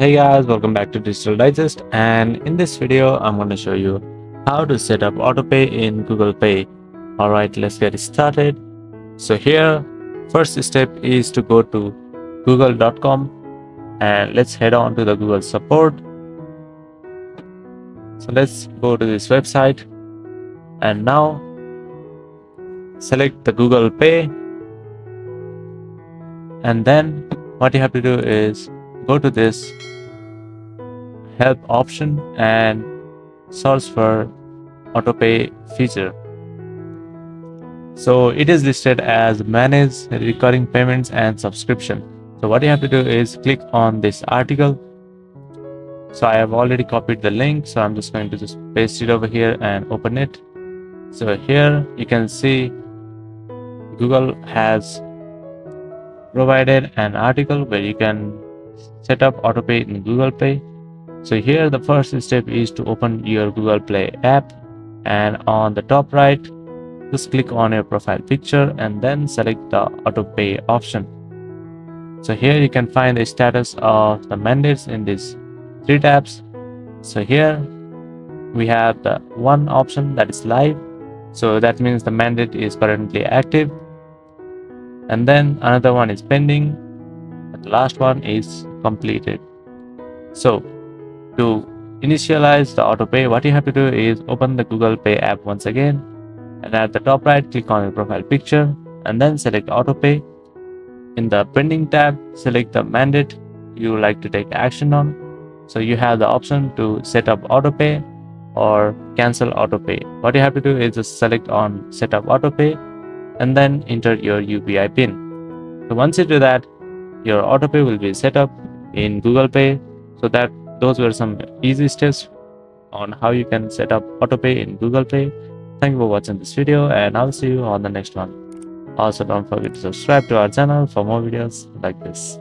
Hey guys, welcome back to Digital Digest and in this video I'm going to show you how to set up autopay in Google Pay. Alright, let's get started. So here, first step is to go to google.com and let's head on to the Google support. So let's go to this website and now select the Google Pay and then what you have to do is go to this help option and search for autopay feature. So it is listed as manage recurring payments and subscription. So what you have to do is click on this article. So i have already copied the link. So i'm just going to just paste it over here and open it. So here you can see google has provided an article where you can set up autopay in Google Pay. So here the first step is to open your Google Pay app and on the top right just click on your profile picture and then select the autopay option. So here you can find the status of the mandates in these three tabs. So here we have the one option that is live. So that means the mandate is currently active and then another one is pending and the last one is completed. So to initialize the autopay what you have to do is open the google pay app once again and at the top right click on your profile picture and then select autopay in the pending tab select the mandate you would like to take action on. So you have the option to set up autopay or cancel autopay what you have to do is just select on setup autopay and then enter your UPI pin. So once you do that, your autopay will be set up in Google Pay. So that those were some easy steps on how you can set up autopay in Google Pay. Thank you for watching this video and I'll see you on the next one. Also don't forget to subscribe to our channel for more videos like this.